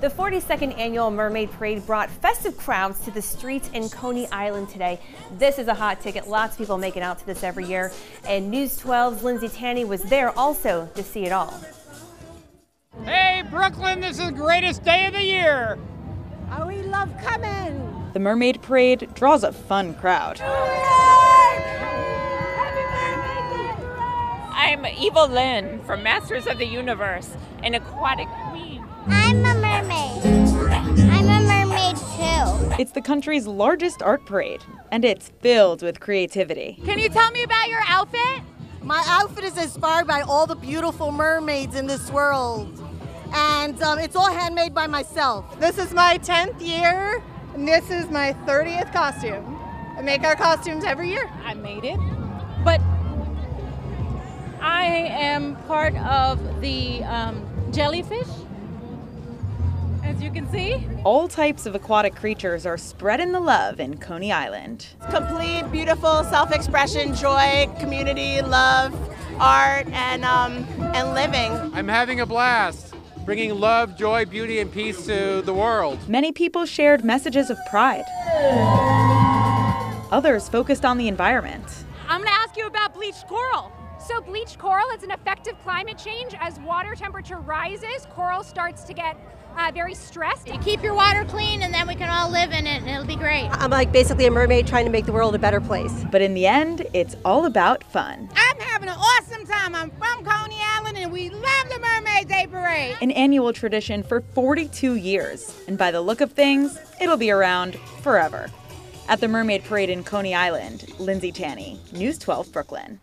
The 42nd annual Mermaid Parade brought festive crowds to the streets in Coney Island today. This is a hot ticket. Lots of people making out to this every year. And News 12's Lindsay Tanney was there also to see it all. Hey, Brooklyn, this is the greatest day of the year. Oh, we love coming. The Mermaid Parade draws a fun crowd. Oh, I'm Evil-Lyn from Masters of the Universe, an aquatic queen. I'm a mermaid. I'm a mermaid too. It's the country's largest art parade, and it's filled with creativity. Can you tell me about your outfit? My outfit is inspired by all the beautiful mermaids in this world. And um, it's all handmade by myself. This is my 10th year, and this is my 30th costume. I make our costumes every year. I made it, but I am part of the um, jellyfish, as you can see. All types of aquatic creatures are spreading the love in Coney Island. Complete, beautiful self expression, joy, community, love, art, and, um, and living. I'm having a blast, bringing love, joy, beauty, and peace to the world. Many people shared messages of pride. Others focused on the environment. I'm going to ask you about bleached coral. So, bleached coral is an effective climate change. As water temperature rises, coral starts to get uh, very stressed. You keep your water clean, and then we can all live in it, and it'll be great. I'm like basically a mermaid trying to make the world a better place. But in the end, it's all about fun. I'm having an awesome time. I'm from Coney Island, and we love the Mermaid Day Parade. An annual tradition for 42 years, and by the look of things, it'll be around forever. At the Mermaid Parade in Coney Island, Lindsay Tanney, News 12 Brooklyn.